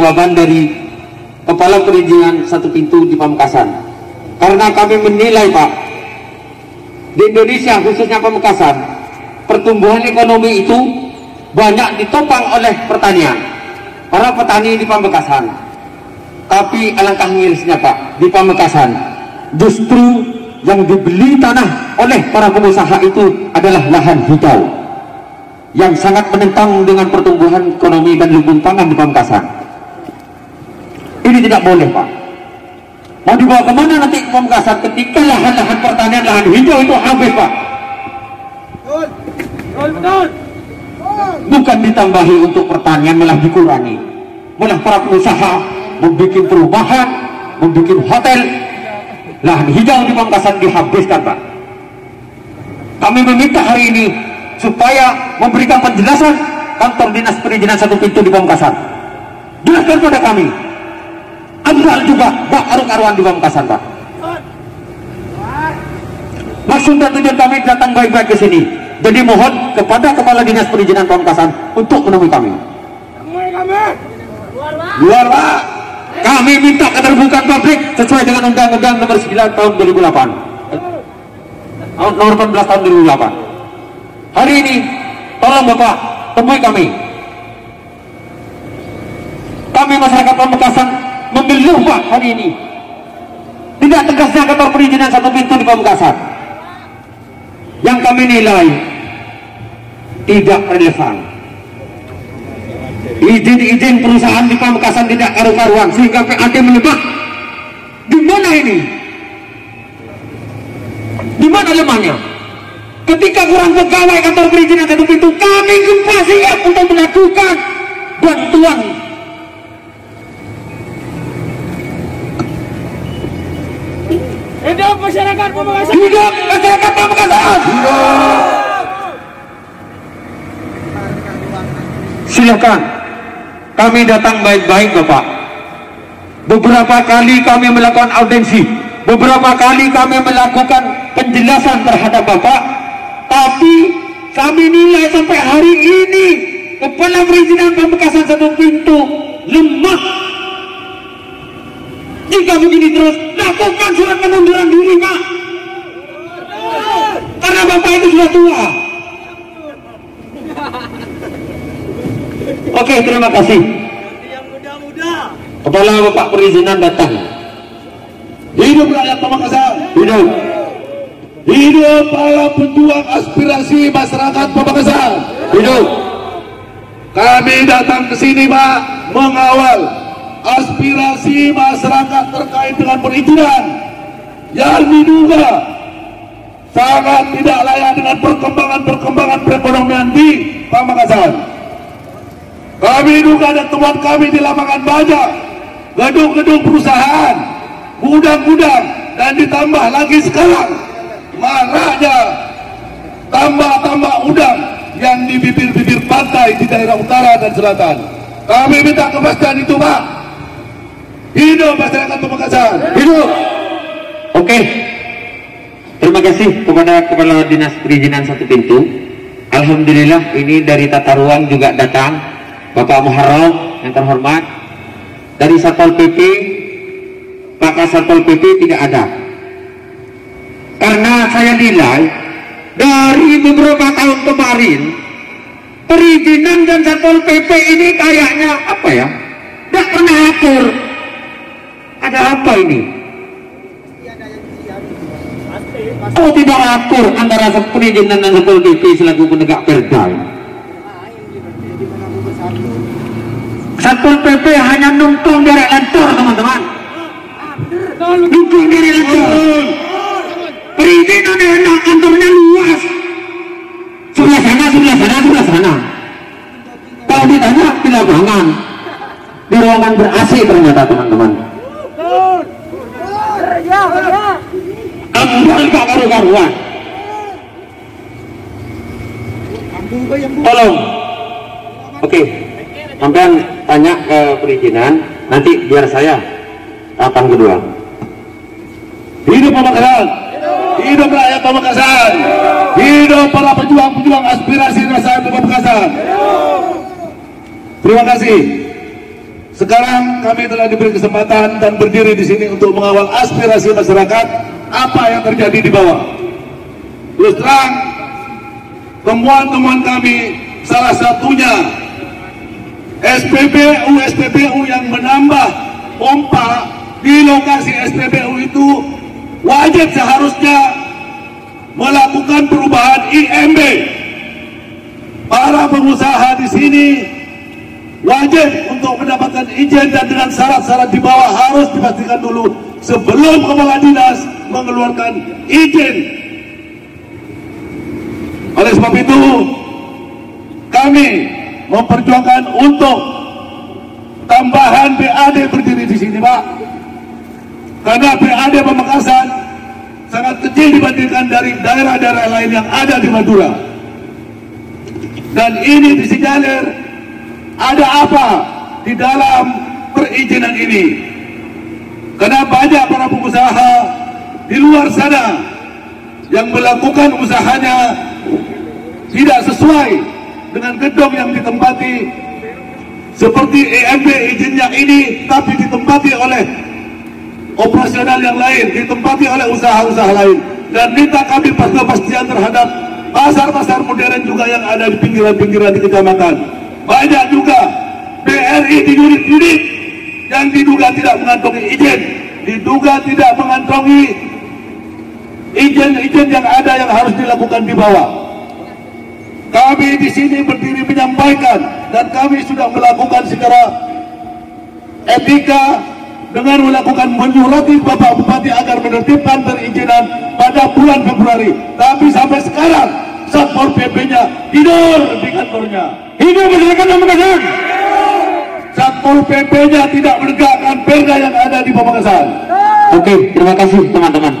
jawaban dari kepala perizinan satu pintu di Pamekasan. Karena kami menilai Pak, di Indonesia khususnya Pamekasan, pertumbuhan ekonomi itu banyak ditopang oleh pertanian. Para petani di Pamekasan. Tapi alangkah mirisnya Pak, di Pamekasan justru yang dibeli tanah oleh para pengusaha itu adalah lahan hijau yang sangat menentang dengan pertumbuhan ekonomi dan lumbung pangan di Pamekasan. Ini tidak boleh Pak. Mau dibawa ke mana nanti Pamekasan ketika lahan-lahan pertanian, lahan hijau itu habis Pak. Bukan ditambahi untuk pertanian malah dikurangi. Malah para pengusaha membuat perumahan, membuat hotel, lahan hijau di Pamekasan dihabiskan Pak. Kami meminta hari ini supaya memberikan penjelasan kantor dinas perizinan satu pintu di Pamekasan. Jelaskan pada kami. Ada juga bak arung-aruan di Pamekasan Pak. Maksud dan tujuan kami datang baik-baik ke sini. Jadi mohon kepada kepala dinas perizinan Pamekasan untuk menemui kami. Luar Pak. Kami minta keterbukaan publik sesuai dengan Undang-Undang Nomor 9 Tahun 2008. Nomor 14 Tahun 2008. Hari ini, tolong Bapak, temui kami. Kami masyarakat Pamekasan mengeluh Pak hari ini. Tidak tegasnya kantor perizinan satu pintu di Pamekasan. Yang kami nilai tidak relevan. Izin-izin perusahaan di Pamekasan tidak karu-karuan sehingga PAD menyebut di mana ini? Di mana lemahnya? Ketika kurang pegawai kantor perizinan satu pintu, kami gempa siap untuk melakukan bantuan hidup masyarakat Pamekasan. Silakan. Kami datang baik-baik Bapak. Beberapa kali kami melakukan audensi, beberapa kali kami melakukan penjelasan terhadap Bapak, tapi kami nilai sampai hari ini kepala perizinan Pamekasan satu pintu lemah. Jika begini terus, lakukan surat pengunduran diri Pak. Karena Bapak itu sudah tua. Oke, terima kasih. Kepala Bapak perizinan datang. Hidup rakyat Pamekasan. Hidup. Hidup para pejuang aspirasi masyarakat Pamekasan. Hidup. Kami datang ke sini Pak mengawal aspirasi masyarakat terkait dengan perizinan yang diduga sangat tidak layak dengan perkembangan-perkembangan perekonomian di Pamekasan. Kami duga ada temuan kami di lapangan banyak gedung-gedung perusahaan, gudang-gudang dan ditambah lagi sekarang maraknya tambah-tambah udang yang di bibir-bibir pantai di daerah utara dan selatan. Kami minta kepastian itu Pak. Hidup masyarakat Pamekasan. Hidup. Oke. Terima kasih kepada Kepala Dinas Perizinan Satu Pintu. Alhamdulillah ini dari Tata Ruang juga datang. Bapak Muharram yang terhormat. Dari Satpol PP, Pak Satpol PP tidak ada. Karena saya nilai dari beberapa tahun kemarin perizinan dan Satpol PP ini kayaknya apa ya? Tidak pernah atur. Ada apa ini? Oh tidak atur antara perizinan dan Satpol PP selaku penegak perda. Satpol PP hanya numpang derek lancar teman-teman. Numpang derek lancar. Perizinan enak kantornya luas. Sebelah sana, sebelah sana, sebelah sana. Kalau ditanya di lapangan, di ruangan ber AC ternyata teman-teman. Karu-karuan. Tolong. Oke. Sampean tanya ke perizinan, nanti biar saya tahapan kedua. Hidup Pamekasan. Hidup rakyat Pamekasan. Hidup para pejuang-pejuang aspirasi rakyat Pamekasan. Terima kasih. Sekarang kami telah diberi kesempatan dan berdiri di sini untuk mengawal aspirasi masyarakat apa yang terjadi di bawah. Terus terang, temuan-temuan kami salah satunya SPBU SPBU yang menambah pompa di lokasi SPBU itu wajib seharusnya melakukan perubahan IMB. Para pengusaha di sini wajib untuk mendapatkan izin dan dengan syarat-syarat di bawah harus dipastikan dulu sebelum kepala dinas mengeluarkan izin. Oleh sebab itu, kami memperjuangkan untuk tambahan BAD berdiri di sini, Pak. Karena BAD Pamekasan sangat kecil dibandingkan dari daerah-daerah lain yang ada di Madura. Dan ini disinyalir ada apa di dalam perizinan ini. Karena banyak para pengusaha di luar sana yang melakukan usahanya tidak sesuai dengan gedung yang ditempati. Seperti EMB izinnya ini tapi ditempati oleh operasional yang lain ditempati oleh usaha-usaha lain. Dan minta kami kepastian terhadap pasar-pasar modern juga yang ada di pinggiran-pinggiran di kecamatan banyak juga BRI di unit-unit yang diduga tidak mengantongi izin diduga tidak mengantongi izin-izin yang ada yang harus dilakukan di bawah kami di sini berdiri menyampaikan dan kami sudah melakukan secara etika dengan melakukan menyurati Bapak Bupati agar menertibkan perizinan pada bulan Februari. Tapi sampai sekarang Satpol PP-nya tidur di kantornya. Hidup masyarakat Pamekasan. Satpol PP-nya tidak menegakkan perda yang ada di Pamekasan. Oke, terima kasih teman-teman.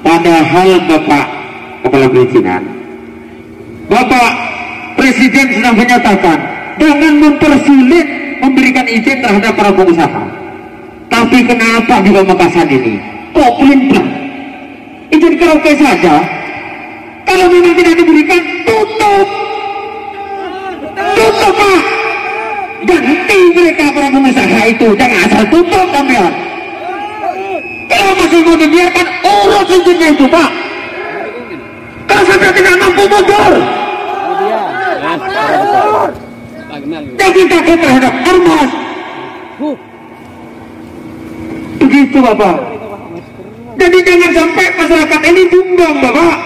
Padahal Bapak Kepala Perizinan, Bapak Presiden sudah menyatakan jangan mempersulit memberikan izin terhadap para pengusaha. Tapi kenapa di Pamekasan ini kok pelintang? Izin karaoke saja. Kalau memang tidak diberikan, tutup. Pak. Ganti mereka para pengusaha itu. Jangan asal tutup kalian. Kalau masih mau dibiarkan, urus izinnya itu Pak. Kalau sampai tidak mampu mundur. Jangan takut terhadap ormas. Begitu Bapak. Jadi jangan sampai masyarakat ini tumbang Bapak.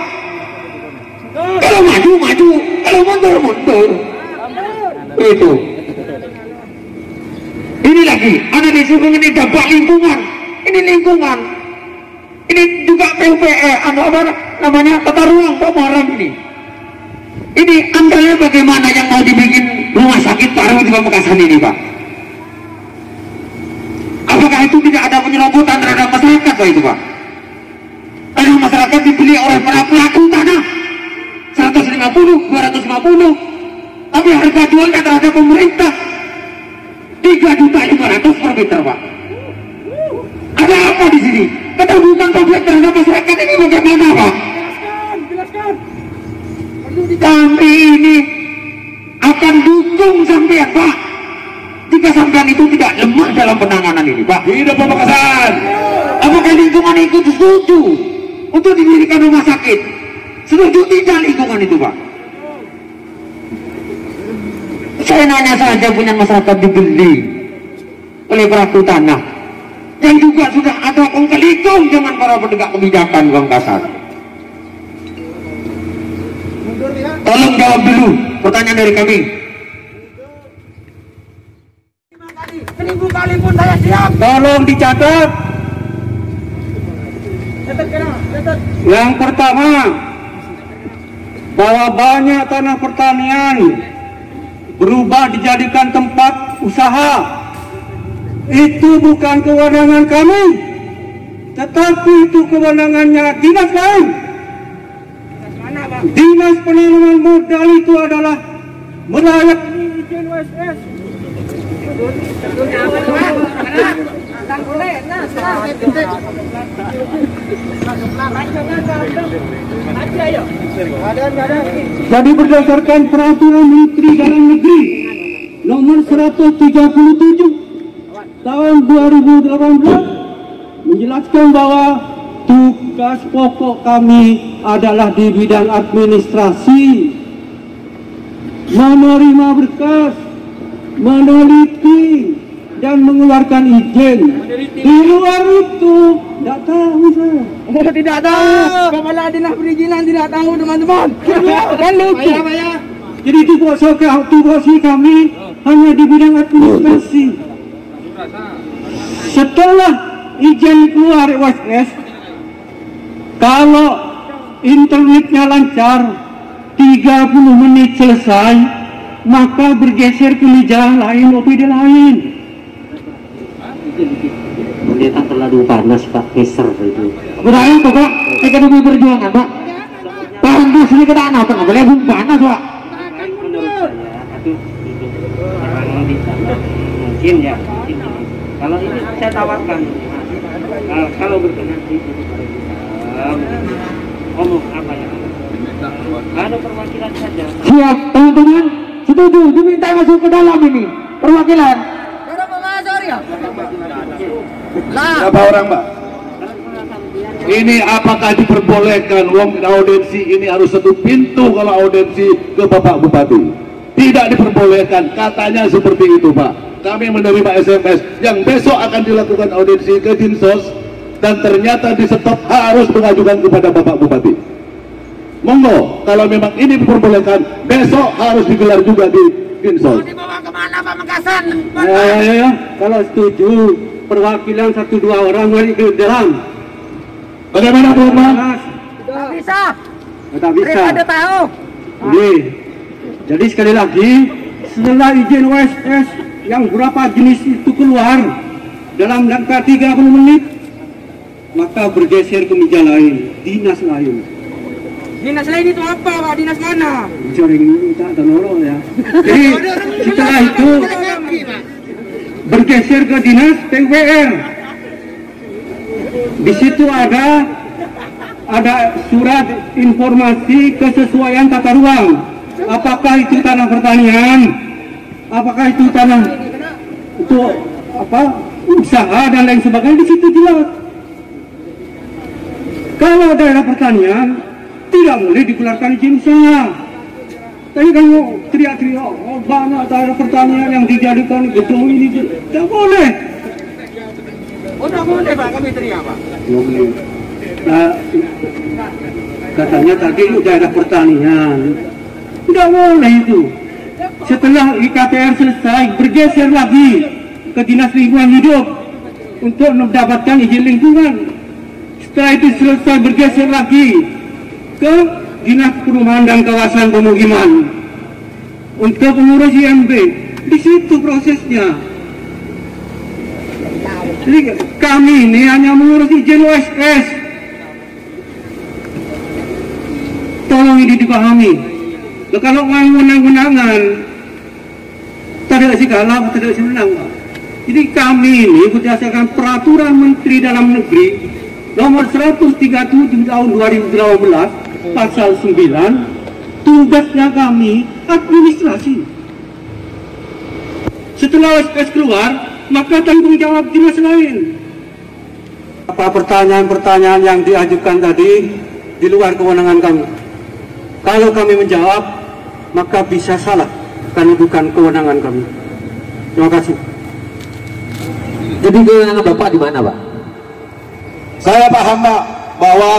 Kalau maju maju, kalau mundur mundur. Itu. Ini lagi, ada disuruh ini dampak lingkungan. Ini lingkungan. Ini juga PUPE, anu apa namanya tata ruang Pamuaran ini. Ini andalnya bagaimana yang mau dibikin rumah sakit baru di Pamekasan ini Pak? Apakah itu tidak ada penyerobotan terhadap masyarakat Pak itu Pak? Karena masyarakat dibeli oleh para pelaku tanah 150, 250 tapi harga jualnya terhadap pemerintah 3 juta 500 per meter Pak ada apa di sini? keterbukaan publik terhadap masyarakat ini bagaimana Pak? kami ini akan dukung sampean Pak jika sampean itu tidak lemah dalam penanganan ini Pak Hidup Pamekasan. apakah lingkungan itu setuju untuk didirikan rumah sakit setuju tidak lingkungan itu Pak saya nanya saja punya masyarakat dibeli oleh pelaku tanah. Dan juga sudah ada kong kali kong dengan para penegak kebijakan Bang Kasar. Tolong jawab dulu pertanyaan dari kami. Seribu kali pun saya siap. tolong dicatat. Catat kena, catat. yang pertama bahwa banyak tanah pertanian berubah dijadikan tempat usaha. Itu bukan kewenangan kami tetapi itu kewenangannya dinas lain. Dinas penanaman modal itu adalah izin Jadi berdasarkan peraturan Menteri Dalam Negeri nomor 137 tahun 2018 menjelaskan bahwa tugas pokok kami adalah di bidang administrasi menerima berkas meneliti dan mengeluarkan izin. Di luar itu tidak tahu saya Oh tidak tahu. Kepala dinas perizinan tidak tahu teman-teman. Kan lucu. jadi tupoksi tupoksi kami hanya di bidang administrasi. Setelah izin keluar OSS kalau internetnya lancar 30 menit selesai maka bergeser ke meja lain OPD lain Pendeta terlalu panas Pak. Keser itu. Berani kok Pak, kita demi perjuangan Pak. Panas ini kita anak nggak boleh bung panas Pak. Itu di mungkin ya mungkin. Ini. Kalau ini saya tawarkan, Mas. Kalau, berkenan di sini ngomong apa yang ada. Ada perwakilan saja. Siap teman-teman. Setuju diminta masuk ke dalam ini. Perwakilan. Berapa masuk ya? Berapa orang Pak? Ini apakah diperbolehkan uang audensi ini harus satu pintu kalau audensi ke Bapak Bupati? Tidak diperbolehkan, katanya seperti itu Pak. Kami menerima SMS yang besok akan dilakukan audensi ke Dinsos dan ternyata di stop harus mengajukan kepada Bapak Bupati. Monggo, kalau memang ini diperbolehkan, besok harus digelar juga di Dinsos. Dibawa ke mana Pak Mekasan? ya, ya, ya. Kalau setuju Perwakilan satu dua orang balik ke dalam Bagaimana Bu Umar? Tak bisa. Tak bisa Mereka tahu. Oke. Jadi sekali lagi setelah izin OSS yang berapa jenis itu keluar dalam jangka 30 menit maka bergeser ke meja lain, dinas lain. Dinas lain itu apa Pak? Dinas mana? Jaring dulu tak ada ya. Jadi setelah itu bergeser ke dinas PUPR. Di situ ada ada surat informasi kesesuaian tata ruang. Apakah itu tanah pertanian? Apakah itu tanah untuk apa usaha dan lain sebagainya di situ jelas. Kalau daerah pertanian tidak boleh dikeluarkan izin usaha. Tapi kamu teriak-teriak, oh, banyak daerah pertanian yang dijadikan gedung ini, tidak boleh. Oh, tak boleh Pak, kami teriak Pak. Nah, katanya tadi itu daerah pertanian, tidak boleh itu. Setelah IKTR selesai, bergeser lagi ke Dinas Lingkungan Hidup untuk mendapatkan izin lingkungan. Setelah itu selesai bergeser lagi ke Dinas Perumahan dan Kawasan Pemukiman untuk pengurus IMB. Di situ prosesnya. Jadi kami ini hanya mengurus izin OSS. Tolong ini dipahami. Nah, kalau mau menang-menangan, tidak sih kalah, tidak sih menang. Jadi kami ini berdasarkan peraturan Menteri Dalam Negeri nomor 137 tahun 2018 pasal 9 tugasnya kami administrasi. Setelah OSS keluar, maka tanggung jawab dinas lain. Apa pertanyaan-pertanyaan yang diajukan tadi di luar kewenangan kami? Kalau kami menjawab, maka bisa salah karena bukan kewenangan kami. Terima kasih. Jadi kewenangan Bapak di mana, Pak? Saya paham Pak bahwa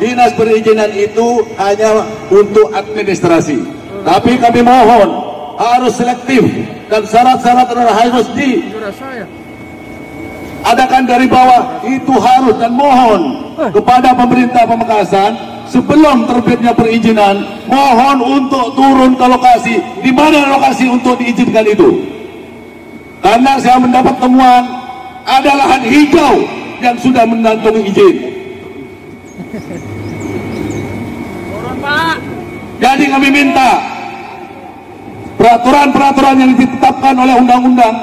dinas perizinan itu hanya untuk administrasi. Tapi kami mohon harus selektif dan syarat-syarat harus di adakan dari bawah itu harus dan mohon kepada pemerintah Pamekasan sebelum terbitnya perizinan mohon untuk turun ke lokasi. Di mana lokasi untuk diizinkan itu? Karena saya mendapat temuan ada lahan hijau yang sudah mengantongi izin jadi kami minta peraturan-peraturan yang ditetapkan oleh undang-undang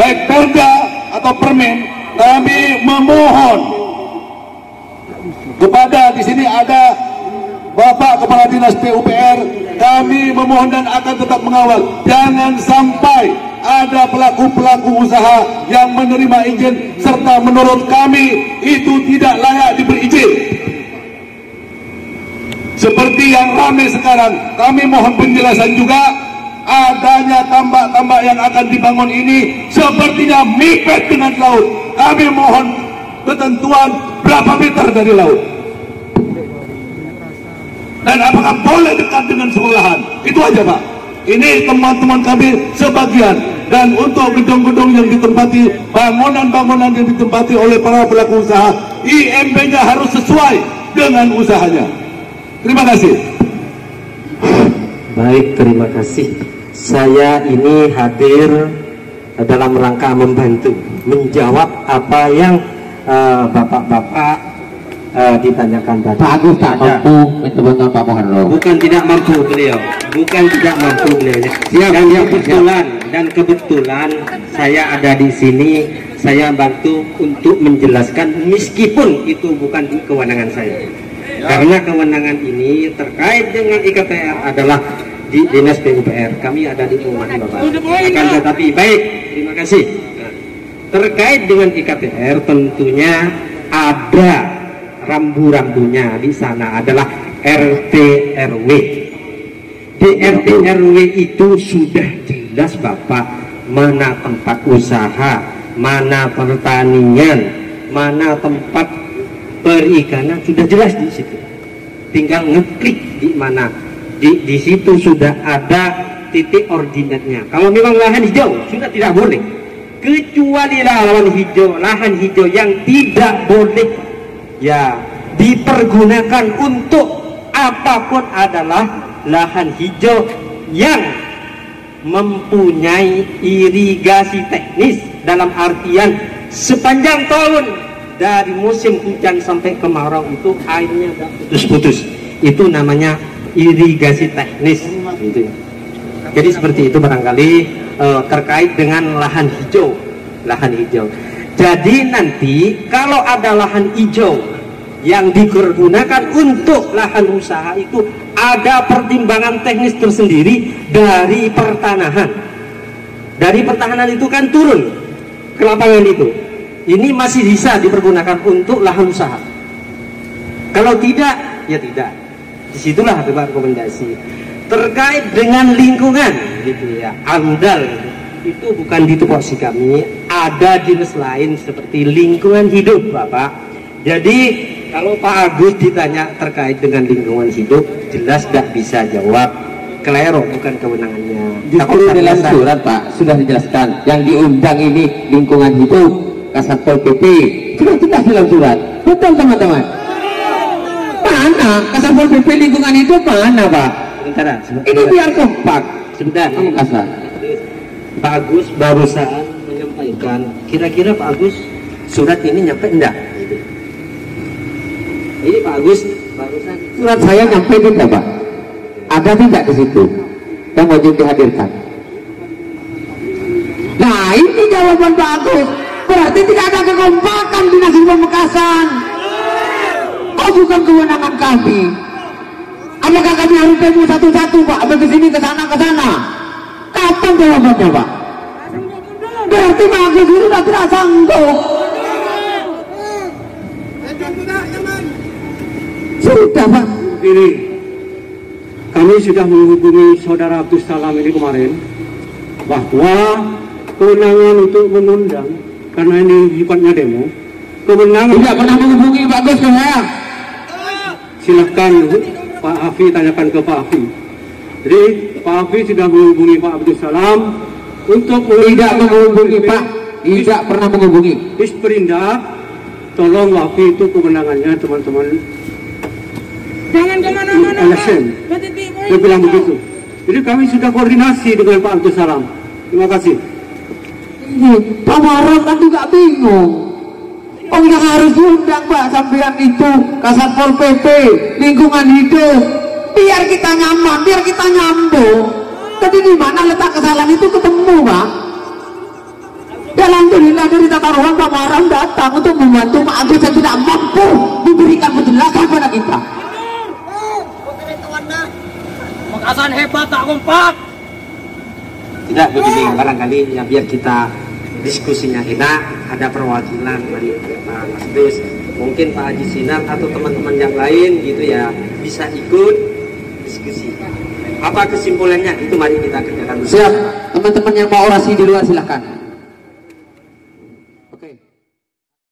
baik perda atau permen kami memohon kepada di sini ada Bapak Kepala Dinas PUPR, kami memohon dan akan tetap mengawal. Jangan sampai ada pelaku-pelaku usaha yang menerima izin serta menurut kami itu tidak layak diberi izin. Seperti yang ramai sekarang, kami mohon penjelasan juga adanya tambak-tambak yang akan dibangun ini sepertinya mepet dengan laut. Kami mohon ketentuan berapa meter dari laut. Dan apakah boleh dekat dengan sekolahan? Itu aja pak. Ini teman-teman kami sebagian. Dan untuk gedung-gedung yang ditempati bangunan-bangunan yang ditempati oleh para pelaku usaha IMB-nya harus sesuai dengan usahanya terima kasih Baik, terima kasih. Saya ini hadir dalam rangka membantu menjawab apa yang eh, bapak-bapak eh, ditanyakan tadi. Pak Agus tak mampu minta bantuan Pak Muharro. Bukan tidak mampu beliau, bukan tidak mampu beliau. Dan kebetulan dan kebetulan saya ada di sini, saya bantu untuk menjelaskan meskipun itu bukan kewenangan saya. Karena kewenangan ini terkait dengan IKTR adalah di Dinas PUPR. Kami ada di rumah Bapak. Akan tetapi baik, terima kasih. Nah, terkait dengan IKTR tentunya ada rambu-rambunya di sana adalah RT RW. Di RT RW itu sudah jelas Bapak mana tempat usaha, mana pertanian, mana tempat perikanan sudah jelas di situ. Tinggal ngeklik di mana. Di, di situ sudah ada titik ordinatnya. Kalau memang lahan hijau sudah tidak boleh. Kecuali lahan hijau, lahan hijau yang tidak boleh ya dipergunakan untuk apa pun adalah lahan hijau yang mempunyai irigasi teknis dalam artian sepanjang tahun dari musim hujan sampai kemarau itu airnya putus-putus itu namanya irigasi teknis gitu ya. jadi seperti itu barangkali eh, terkait dengan lahan hijau lahan hijau jadi nanti kalau ada lahan hijau yang digunakan untuk lahan usaha itu ada pertimbangan teknis tersendiri dari pertanahan. Dari pertahanan itu kan turun ke lapangan itu. Ini masih bisa dipergunakan untuk lahan usaha. Kalau tidak, ya tidak. Di situlah ada rekomendasi. Terkait dengan lingkungan, gitu ya, amdal itu bukan di tupoksi kami, ada dinas lain seperti lingkungan hidup, Bapak. Jadi kalau Pak Agus ditanya terkait dengan lingkungan hidup, jelas tidak bisa jawab. Kelero bukan kewenangannya. Justru dalam surat Pak sudah dijelaskan yang diundang ini lingkungan hidup Kasatpol PP sudah jelas dalam surat. Betul teman-teman. Mana Kasatpol PP lingkungan hidup mana Pak? Sebentar, sebentar. Ini biar kompak. sebentar. Pamekasan. Pak Agus barusan menyampaikan, kira-kira Pak Agus surat ini nyampe enggak? Ini Pak Agus barusan Surat saya nyampe tidak Pak? Ada tidak di situ? Yang wajib dihadirkan. Nah ini jawaban Pak Agus. Berarti tidak ada kekompakan di Nasib Pamekasan. Oh bukan kewenangan kami. Apakah kami harus demo satu-satu Pak? Ke sini, ke sana, ke sana. Kapan jawabannya Pak? Berarti Pak Agus itu sudah tidak sanggup. Sudah Pak. Ini kami sudah menghubungi saudara Abdus Salam ini kemarin bahwa kewenangan untuk mengundang karena ini sifatnya demo kewenangan Tidak pernah menghubungi Pak Agus ke saya. silahkan Pak Hafi tanyakan ke Pak Hafi jadi Pak Hafi sudah menghubungi Pak Abdus Salam untuk Tidak menghubungi Pak. Tidak pernah menghubungi. Disperindak tolong Hafi itu kewenangannya teman-teman Jangan ke mana-mana. Pak. Dia bilang itu. begitu. Jadi kami sudah koordinasi dengan Pak Abdul Salam. Terima kasih. Muharram kan juga bingung. Oh yang harus diundang Pak sampean itu Kasatpol PP, lingkungan hidup. Biar kita nyaman, biar kita nyambung. Tadi di mana letak kesalahan itu ketemu Pak. Dan Alhamdulillah dari tata ruang Pak Muharram datang untuk membantu Pak Agus yang tidak mampu memberikan penjelasan pada kita. kompak. Tidak begini, barangkali ya biar kita diskusinya enak, ada perwakilan dari Pak Mas mungkin Pak Haji Sinar atau teman-teman yang lain gitu ya bisa ikut diskusi. Apa kesimpulannya? Itu mari kita kerjakan. Siap, teman-teman yang mau orasi di luar silahkan.